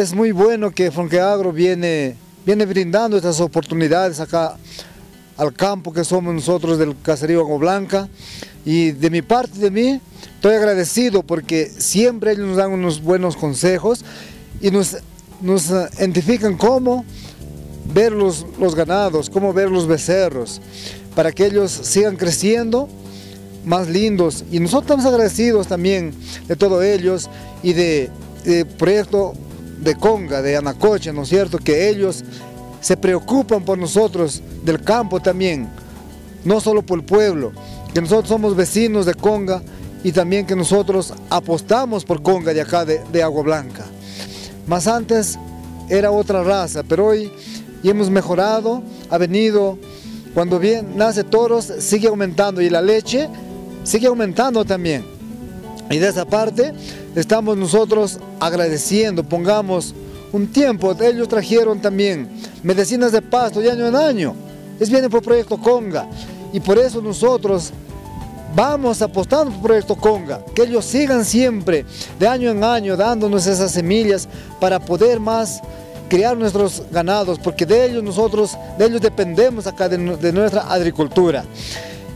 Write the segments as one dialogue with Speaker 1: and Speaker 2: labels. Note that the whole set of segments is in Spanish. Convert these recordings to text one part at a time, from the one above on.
Speaker 1: es muy bueno que Fonqueagro viene, viene brindando estas oportunidades acá al campo que somos nosotros del caserío Agua Blanca. Y de mi parte, de mí, estoy agradecido porque siempre ellos nos dan unos buenos consejos y nos, nos identifican cómo ver los, los ganados, cómo ver los becerros, para que ellos sigan creciendo más lindos. Y nosotros estamos agradecidos también de todos ellos y de, de proyecto de Conga, de Anacocha, ¿no es cierto? Que ellos se preocupan por nosotros del campo también, no solo por el pueblo, que nosotros somos vecinos de Conga y también que nosotros apostamos por Conga de acá de, Agua Blanca. Más antes era otra raza, pero hoy hemos mejorado, ha venido, cuando bien nace toros sigue aumentando y la leche sigue aumentando también. Y de esa parte estamos nosotros agradeciendo, pongamos un tiempo, ellos trajeron también medicinas de pasto de año en año, es viene por Proyecto Conga. Y por eso nosotros vamos apostando por Proyecto Conga, que ellos sigan siempre de año en año dándonos esas semillas para poder más criar nuestros ganados, porque de ellos nosotros, de ellos dependemos acá de, nuestra agricultura.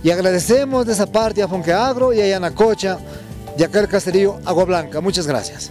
Speaker 1: Y agradecemos de esa parte a Fonqueagro y a Yanacocha y acá el caserío Agua Blanca. Muchas gracias.